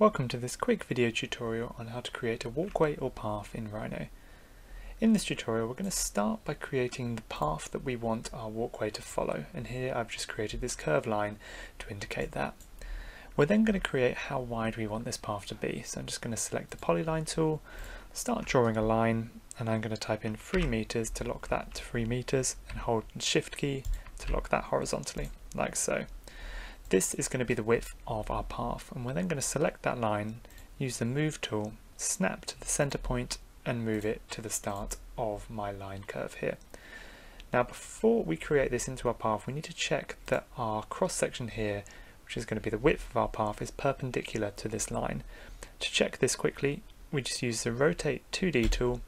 Welcome to this quick video tutorial on how to create a walkway or path in Rhino. In this tutorial we're going to start by creating the path that we want our walkway to follow and here I've just created this curve line to indicate that. We're then going to create how wide we want this path to be so I'm just going to select the polyline tool, start drawing a line and I'm going to type in 3 meters to lock that to 3 meters and hold the shift key to lock that horizontally like so. This is going to be the width of our path and we're then going to select that line, use the move tool, snap to the center point and move it to the start of my line curve here. Now before we create this into our path we need to check that our cross section here which is going to be the width of our path is perpendicular to this line. To check this quickly we just use the rotate 2D tool,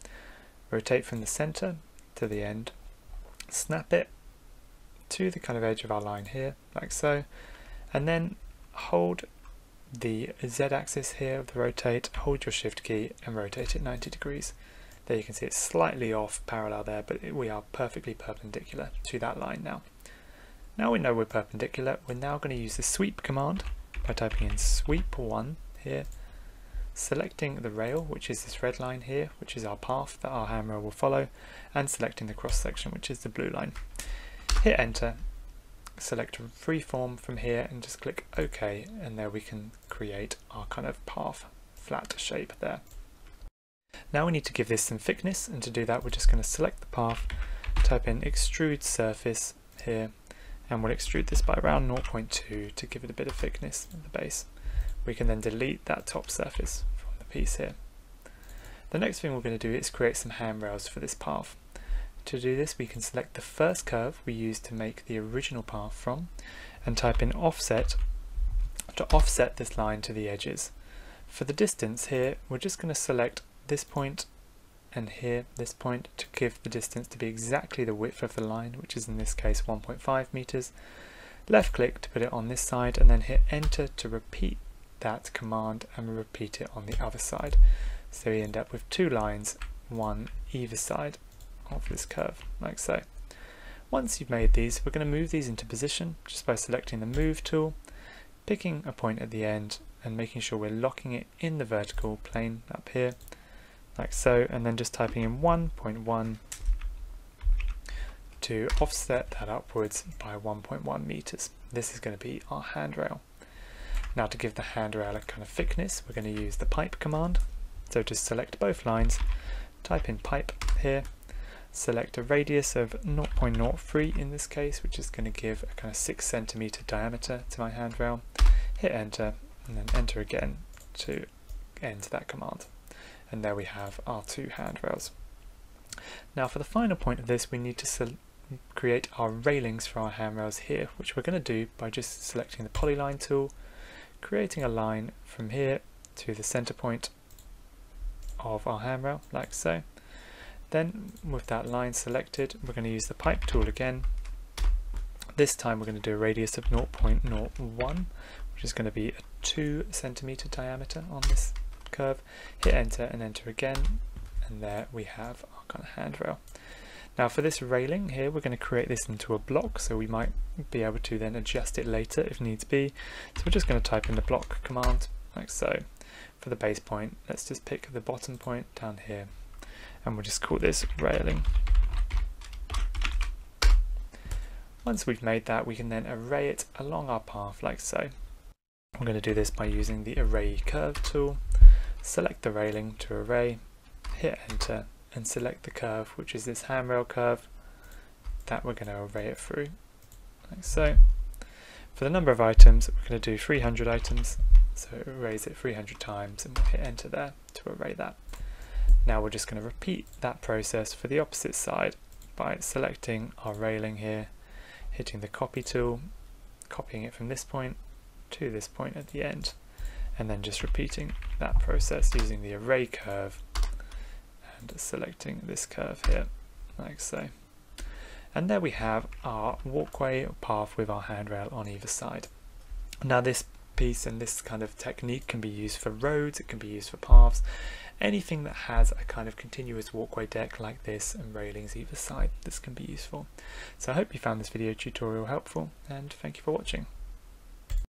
rotate from the center to the end, snap it to the kind of edge of our line here like so and then hold the z-axis here of the rotate, hold your shift key and rotate it 90 degrees. There you can see it's slightly off parallel there, but we are perfectly perpendicular to that line now. Now we know we're perpendicular, we're now going to use the sweep command by typing in sweep 1 here, selecting the rail, which is this red line here, which is our path that our hammer will follow, and selecting the cross section, which is the blue line. Hit enter select freeform from here and just click OK and there we can create our kind of path flat shape there. Now we need to give this some thickness and to do that we're just going to select the path, type in extrude surface here and we'll extrude this by around 0.2 to give it a bit of thickness at the base. We can then delete that top surface from the piece here. The next thing we're going to do is create some handrails for this path. To do this we can select the first curve we used to make the original path from and type in offset to offset this line to the edges. For the distance here we're just going to select this point and here this point to give the distance to be exactly the width of the line which is in this case 1.5 meters. Left click to put it on this side and then hit enter to repeat that command and repeat it on the other side. So we end up with two lines, one either side of this curve, like so. Once you've made these, we're going to move these into position just by selecting the Move tool, picking a point at the end and making sure we're locking it in the vertical plane up here, like so, and then just typing in 1.1 to offset that upwards by 1.1 meters. This is going to be our handrail. Now to give the handrail a kind of thickness, we're going to use the pipe command. So to select both lines, type in pipe here, select a radius of 0.03 in this case, which is going to give a kind of 6 centimeter diameter to my handrail. Hit enter and then enter again to end that command. And there we have our two handrails. Now for the final point of this we need to create our railings for our handrails here, which we're going to do by just selecting the polyline tool, creating a line from here to the center point of our handrail, like so. Then with that line selected, we're going to use the pipe tool again. This time we're going to do a radius of 0.01, which is going to be a 2 centimeter diameter on this curve. Hit enter and enter again, and there we have our kind of handrail. Now for this railing here, we're going to create this into a block, so we might be able to then adjust it later if needs be. So we're just going to type in the block command, like so. For the base point, let's just pick the bottom point down here and we'll just call this railing. Once we've made that we can then array it along our path like so. I'm going to do this by using the array curve tool, select the railing to array, hit enter and select the curve which is this handrail curve that we're going to array it through like so. For the number of items we're going to do 300 items so array it 300 times and we'll hit enter there to array that. Now we're just going to repeat that process for the opposite side by selecting our railing here, hitting the copy tool, copying it from this point to this point at the end, and then just repeating that process using the array curve and selecting this curve here, like so. And there we have our walkway path with our handrail on either side. Now this piece and this kind of technique can be used for roads, it can be used for paths, anything that has a kind of continuous walkway deck like this and railings either side, this can be useful. So I hope you found this video tutorial helpful and thank you for watching.